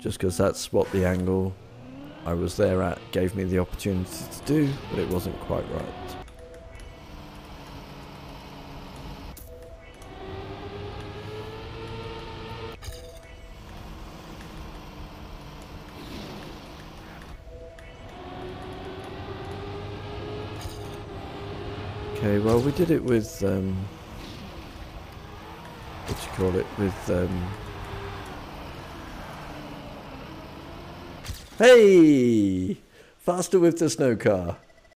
just because that's what the angle I was there at gave me the opportunity to do, but it wasn't quite right. Okay, well we did it with um, what do you call it? With um, hey, faster with the snow car.